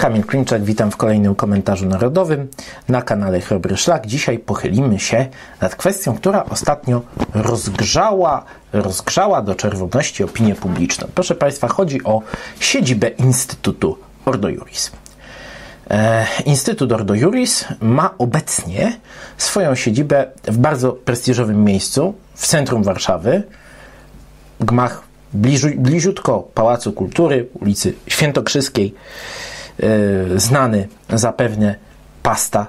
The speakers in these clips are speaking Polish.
Kamil Klinczak, witam w kolejnym komentarzu narodowym na kanale Chrobry Szlak. Dzisiaj pochylimy się nad kwestią, która ostatnio rozgrzała, rozgrzała do czerwoności opinię publiczną. Proszę Państwa, chodzi o siedzibę Instytutu Ordo Juris. E, Instytut Ordo Juris ma obecnie swoją siedzibę w bardzo prestiżowym miejscu w centrum Warszawy, gmach bliżu, Pałacu Kultury, ulicy Świętokrzyskiej, znany zapewne Pasta,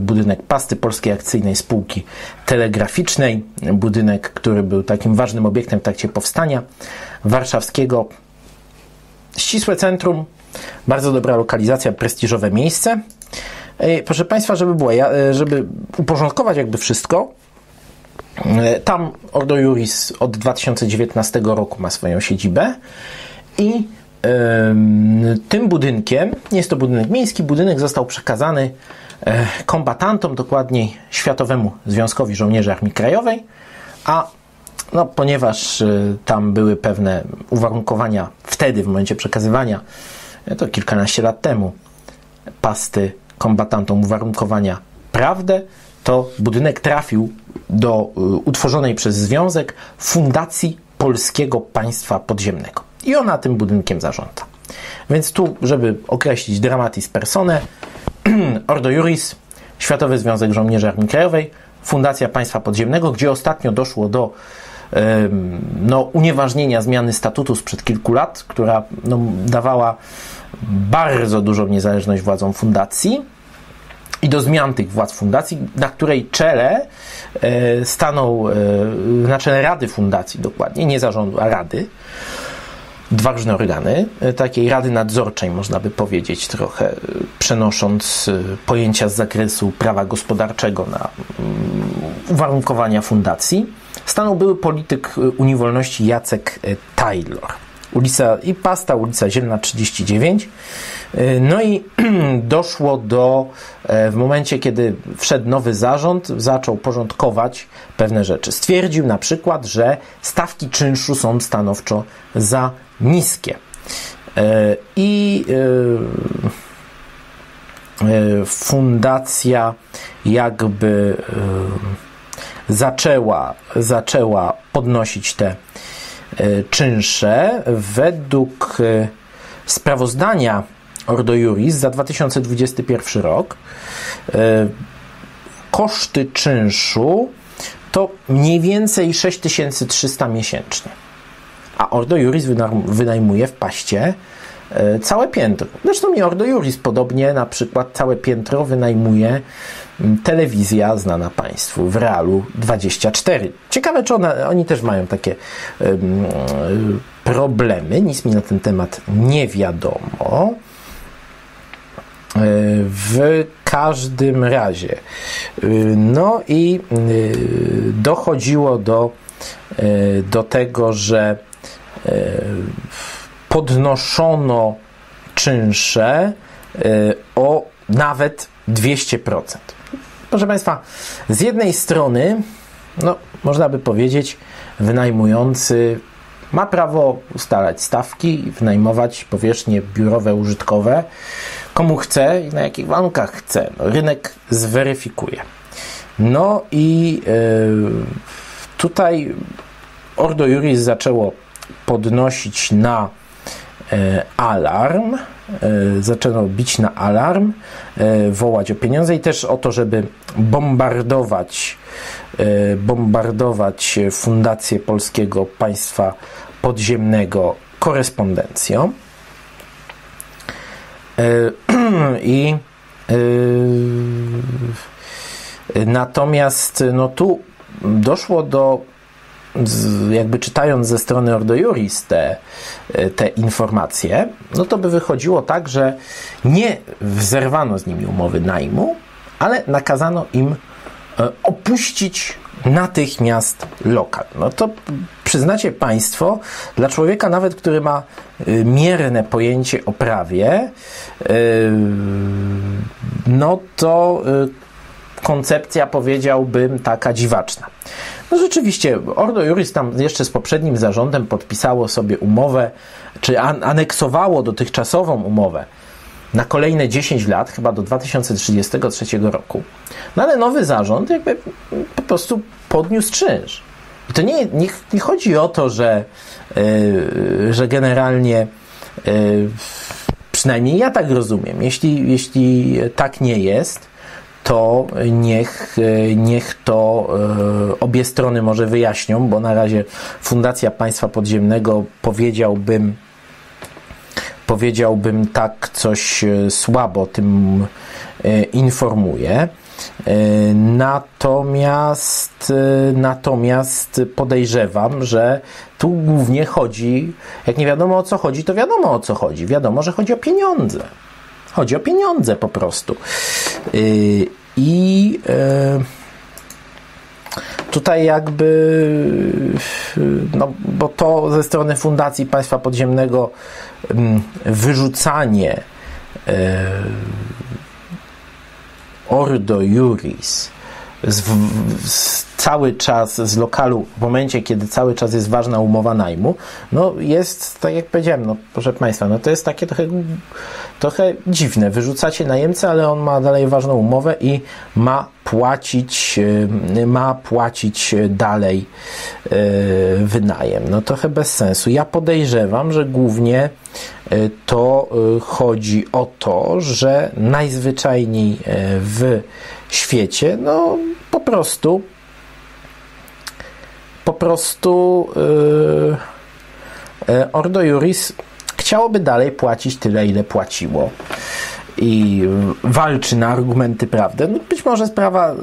budynek Pasty Polskiej Akcyjnej Spółki Telegraficznej, budynek, który był takim ważnym obiektem w trakcie powstania warszawskiego. Ścisłe centrum, bardzo dobra lokalizacja, prestiżowe miejsce. Yy, proszę Państwa, żeby było, żeby uporządkować jakby wszystko, E, tam Ordo Juris od 2019 roku ma swoją siedzibę i tym budynkiem, jest to budynek miejski, budynek został przekazany e, kombatantom, dokładniej Światowemu Związkowi Żołnierzy Armii Krajowej, a no, ponieważ e, tam były pewne uwarunkowania wtedy, w momencie przekazywania, to kilkanaście lat temu, pasty kombatantom uwarunkowania prawdę, to budynek trafił do utworzonej przez Związek Fundacji Polskiego Państwa Podziemnego. I ona tym budynkiem zarządza. Więc tu, żeby określić dramatis persone, Ordo Juris, Światowy Związek Żołnierzy Armii Krajowej, Fundacja Państwa Podziemnego, gdzie ostatnio doszło do no, unieważnienia zmiany statutu sprzed kilku lat, która no, dawała bardzo dużą niezależność władzom fundacji i do zmian tych władz fundacji, na której czele e, stanął, e, na czele Rady Fundacji dokładnie, nie zarządu, a Rady, dwa różne organy, e, takiej Rady Nadzorczej, można by powiedzieć, trochę przenosząc pojęcia z zakresu prawa gospodarczego na mm, uwarunkowania fundacji, stanął były polityk Unii Wolności Jacek Taylor. Ulica i Pasta, ulica Zielna 39. E, no i doszło do, e, w momencie kiedy wszedł nowy zarząd, zaczął porządkować pewne rzeczy. Stwierdził na przykład, że stawki czynszu są stanowczo za niskie. E, I fundacja jakby zaczęła, zaczęła podnosić te czynsze według sprawozdania Ordo Juris za 2021 rok. E, koszty czynszu to mniej więcej 6300 miesięcznie. A Ordo Juris wynajmuje w paście e, całe piętro. Zresztą i Ordo Juris podobnie na przykład całe piętro wynajmuje telewizja znana Państwu w Realu 24. Ciekawe, czy one, oni też mają takie problemy. Nic mi na ten temat nie wiadomo. W każdym razie. No i y, dochodziło do, y, do tego, że y, podnoszono czynsze o nawet 200%. Proszę Państwa, z jednej strony, no, można by powiedzieć, wynajmujący ma prawo ustalać stawki i wynajmować powierzchnie biurowe, użytkowe komu chce i na jakich warunkach chce. No, rynek zweryfikuje. No i yy, tutaj Ordo Juris zaczęło podnosić na yy, alarm, yy, zaczęło bić na alarm, wołać o pieniądze i też o to, żeby bombardować bombardować Fundację Polskiego Państwa Podziemnego korespondencją. E, I e, natomiast no tu doszło do jakby czytając ze strony Ordo Juris te, te informacje, no to by wychodziło tak, że nie zerwano z nimi umowy najmu, ale nakazano im e, opuścić natychmiast lokal. No to przyznacie Państwo, dla człowieka nawet, który ma y, mierne pojęcie o prawie, no to koncepcja powiedziałbym taka dziwaczna. No rzeczywiście, Ordo Juris tam jeszcze z poprzednim zarządem podpisało sobie umowę, czy aneksowało dotychczasową umowę na kolejne 10 lat, chyba do 2033 roku. No ale nowy zarząd jakby po prostu podniósł czynsz. I to nie, nie, nie chodzi o to, że, yy, że generalnie yy, przynajmniej ja tak rozumiem. Jeśli, jeśli tak nie jest, to niech, niech to e, obie strony może wyjaśnią, bo na razie Fundacja Państwa Podziemnego powiedziałbym, powiedziałbym tak coś e, słabo tym e, informuje. Natomiast, natomiast podejrzewam, że tu głównie chodzi, jak nie wiadomo o co chodzi, to wiadomo o co chodzi. Wiadomo, że chodzi o pieniądze. Chodzi o pieniądze po prostu. Y, I y, tutaj jakby, no bo to ze strony Fundacji Państwa Podziemnego mm, wyrzucanie y, Ordo Juris z, z, cały czas z lokalu, w momencie, kiedy cały czas jest ważna umowa najmu, no jest, tak jak powiedziałem, no proszę Państwa, no to jest takie trochę, trochę dziwne. Wyrzucacie najemcę, ale on ma dalej ważną umowę i ma płacić, y, ma płacić dalej y, wynajem. No trochę bez sensu. Ja podejrzewam, że głównie y, to chodzi o to, że najzwyczajniej w świecie, no po prostu po prostu yy, Ordo Juris chciałoby dalej płacić tyle, ile płaciło i walczy na argumenty prawdy. No być może sprawa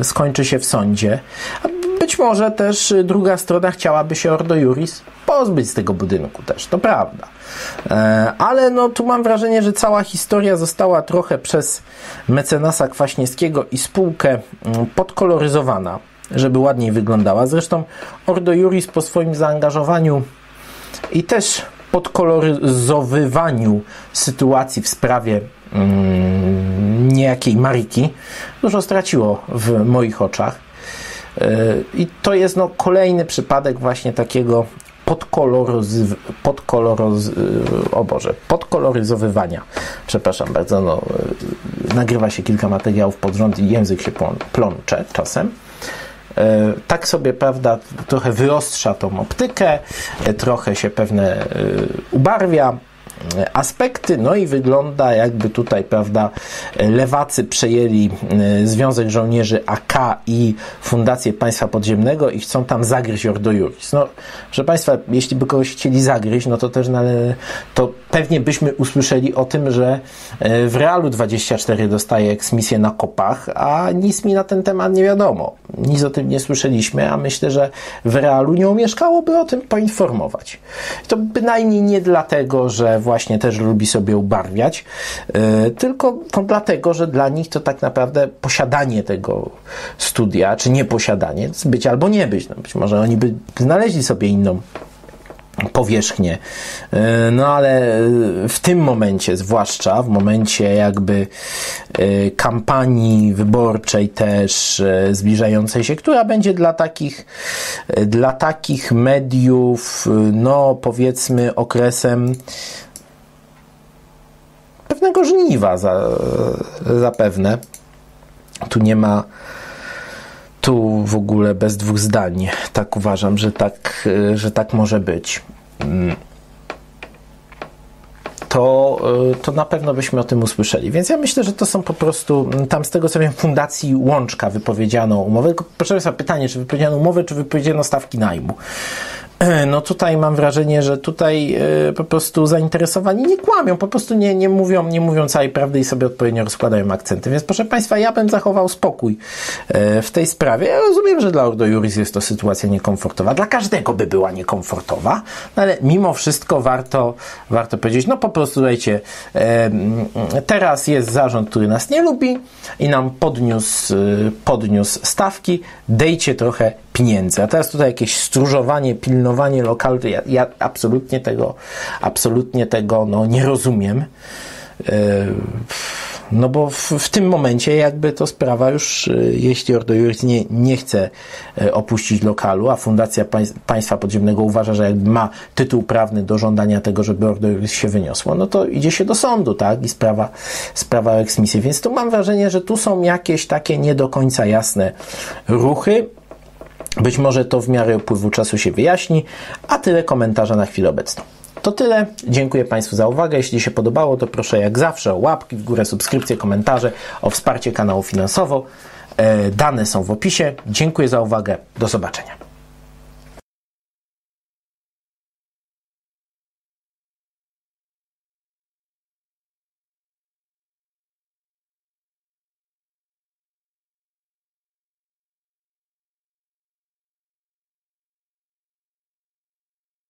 y, skończy się w sądzie, a być może też druga strona chciałaby się Ordo Juris pozbyć z tego budynku też, to prawda. E, ale no tu mam wrażenie, że cała historia została trochę przez mecenasa Kwaśniewskiego i spółkę mm, podkoloryzowana, żeby ładniej wyglądała. Zresztą Ordo Juris po swoim zaangażowaniu i też podkoloryzowywaniu sytuacji w sprawie mm, niejakiej Mariki dużo straciło w moich oczach. E, I to jest no, kolejny przypadek właśnie takiego podkolorozy, podkoloroz, o podkoloryzowywania. Przepraszam bardzo, no, e, nagrywa się kilka materiałów pod rząd i język się plącze czasem. E, tak sobie, prawda, trochę wyostrza tą optykę, trochę się pewne ubarwia, aspekty, no i wygląda jakby tutaj, prawda, lewacy przejęli e, Związek Żołnierzy AK i Fundację Państwa Podziemnego i chcą tam zagryźć Ordo Juris. No, proszę Państwa, jeśli by kogoś chcieli zagryźć, no to też to pewnie byśmy usłyszeli o tym, że e, w Realu 24 dostaje eksmisję na kopach, a nic mi na ten temat nie wiadomo. Nic o tym nie słyszeliśmy, a myślę, że w Realu nie umieszkałoby o tym poinformować. To bynajmniej nie dlatego, że też lubi sobie ubarwiać, e, tylko to dlatego, że dla nich to tak naprawdę posiadanie tego studia, czy nieposiadanie, być albo nie być. No być może oni by znaleźli sobie inną powierzchnię. E, no ale w tym momencie, zwłaszcza w momencie jakby e, kampanii wyborczej też zbliżającej się, która będzie dla takich, dla takich mediów, no powiedzmy okresem pewnego żniwa za, zapewne. Tu nie ma tu w ogóle bez dwóch zdań. Tak uważam, że tak, że tak może być. To, to na pewno byśmy o tym usłyszeli. Więc ja myślę, że to są po prostu, tam z tego co wiem, Fundacji Łączka wypowiedziano umowę. proszę Państwa, pytanie, czy wypowiedziano umowę, czy wypowiedziano stawki najmu. no tutaj mam wrażenie, że tutaj e, po prostu zainteresowani nie kłamią, po prostu nie, nie, mówią, nie mówią całej prawdy i sobie odpowiednio rozkładają akcenty. Więc proszę Państwa, ja bym zachował spokój e, w tej sprawie. Ja rozumiem, że dla Ordo Juris jest to sytuacja niekomfortowa. Dla każdego by była niekomfortowa, no ale mimo wszystko warto, warto powiedzieć, no po prostu słuchajcie, e, teraz jest zarząd, który nas nie lubi i nam podniósł, podniósł stawki, dejcie trochę pieniędzy. A teraz tutaj jakieś stróżowanie, pilnowanie lokalu, ja, ja absolutnie tego, absolutnie tego no, nie rozumiem. Yy, No bo w, w, tym momencie jakby to sprawa już, y, jeśli Ordo Juris nie, nie chce y, opuścić lokalu, a Fundacja Państwa Podziemnego uważa, że jakby ma tytuł prawny do żądania tego, żeby Ordo Juris się wyniosło, no to idzie się do sądu, tak? I sprawa, sprawa o eksmisję. Więc tu mam wrażenie, że tu są jakieś takie nie do końca jasne ruchy. Być może to w miarę upływu czasu się wyjaśni, a tyle komentarza na chwilę obecną. To tyle. Dziękuję Państwu za uwagę. Jeśli się podobało, to proszę jak zawsze o łapki w górę, subskrypcje, komentarze, o wsparcie kanału finansowo. E, dane są w opisie. Dziękuję za uwagę. Do zobaczenia.